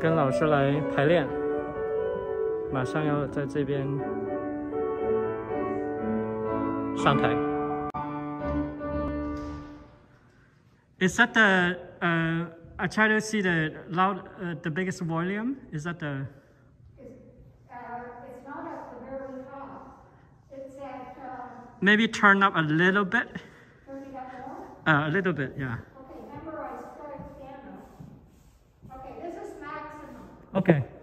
跟老师来排练，马上要在这边上台。Is that the? Uh, I try to see the loud, uh, the biggest volume. Is that the? Uh, it's not at the very top. It's at, uh, Maybe turn up a little bit. turn it up more. Uh, a little bit, yeah. Okay.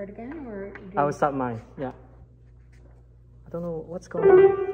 Start again or? I will start mine. Yeah. I don't know what's going on.